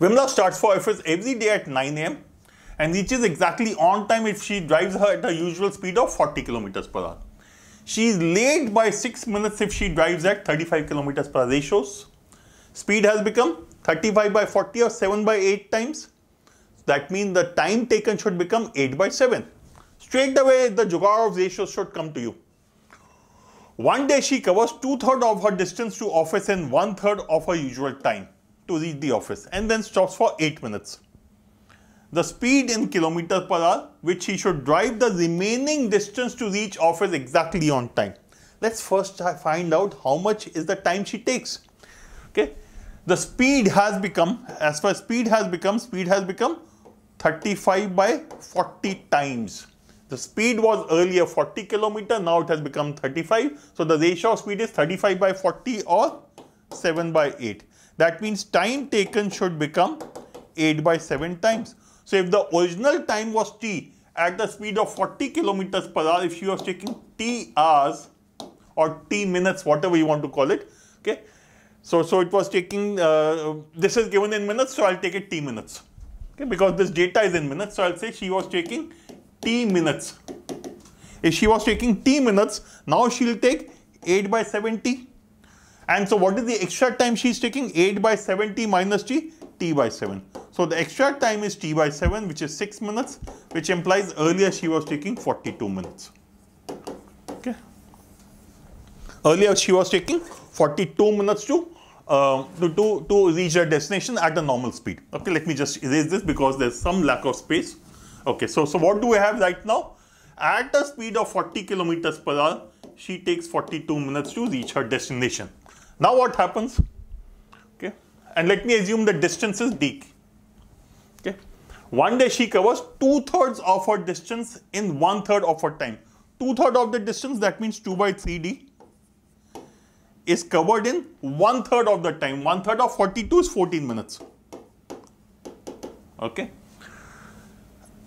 Vimla starts for office every day at 9 am and reaches exactly on time if she drives her at her usual speed of 40 kilometers per hour. She is late by 6 minutes if she drives at 35 kilometers per hour ratios. Speed has become 35 by 40 or 7 by 8 times. That means the time taken should become 8 by 7. Straight away, the jugaad of ratios should come to you. One day she covers two-thirds of her distance to office in one-third of her usual time to reach the office and then stops for 8 minutes. The speed in kilometers per hour which she should drive the remaining distance to reach office exactly on time. Let's first find out how much is the time she takes. Okay, the speed has become, as far as speed has become, speed has become 35 by 40 times. The speed was earlier 40 kilometer, now it has become 35. So the ratio of speed is 35 by 40 or 7 by 8. That means time taken should become 8 by 7 times. So if the original time was t at the speed of 40 kilometers per hour, if she was taking t hours or t minutes, whatever you want to call it, okay. So, so it was taking, uh, this is given in minutes, so I'll take it t minutes, okay, because this data is in minutes. So I'll say she was taking t minutes. If she was taking t minutes, now she'll take 8 by 70 and so what is the extra time she's taking? 8 by 70 minus t, t by 7. So the extra time is t by 7 which is 6 minutes which implies earlier she was taking 42 minutes. Okay. Earlier she was taking 42 minutes to, uh, to, to, to reach her destination at the normal speed. Okay, let me just erase this because there's some lack of space. Okay, so, so what do we have right now? At a speed of 40 kilometers per hour, she takes 42 minutes to reach her destination. Now what happens? Okay, and let me assume the distance is d. Okay, one day she covers two thirds of her distance in one third of her time. Two third of the distance that means 2 by 3d is covered in one third of the time. One third of 42 is 14 minutes. Okay.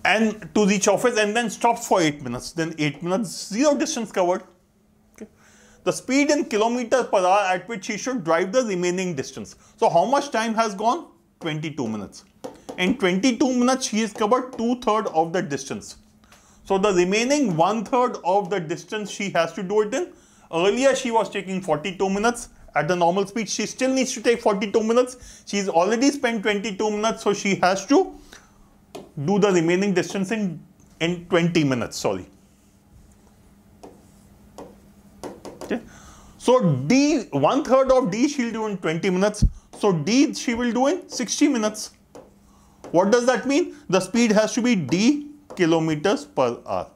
And to reach office and then stops for 8 minutes. Then 8 minutes, zero distance covered the speed in kilometers per hour at which she should drive the remaining distance. So how much time has gone? 22 minutes. In 22 minutes, she has covered two-thirds of the distance. So the remaining one-third of the distance she has to do it in. Earlier, she was taking 42 minutes at the normal speed. She still needs to take 42 minutes. She's already spent 22 minutes, so she has to do the remaining distance in, in 20 minutes, sorry. So D, one third of D she'll do in 20 minutes. So D she will do in 60 minutes. What does that mean? The speed has to be D kilometers per hour.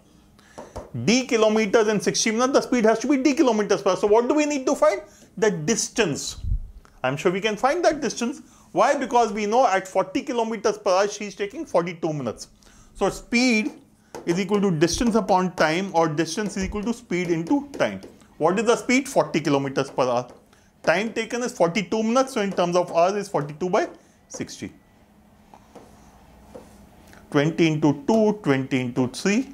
D kilometers in 60 minutes, the speed has to be D kilometers per hour. So what do we need to find? The distance. I'm sure we can find that distance. Why? Because we know at 40 kilometers per hour, she's taking 42 minutes. So speed is equal to distance upon time or distance is equal to speed into time. What is the speed? 40 kilometers per hour. Time taken is 42 minutes. So in terms of hours is 42 by 60. 20 into 2, 20 into 3,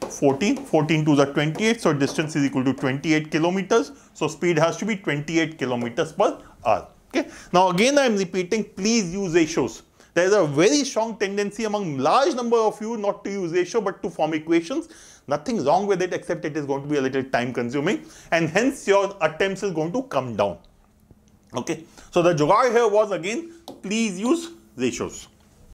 14. 14 to the 28. So distance is equal to 28 kilometers. So speed has to be 28 kilometers per hour. Okay. Now again I am repeating, please use ratios. There is a very strong tendency among large number of you not to use ratio but to form equations. Nothing wrong with it except it is going to be a little time consuming and hence your attempts is going to come down. Okay. So the jugaad here was again please use ratios.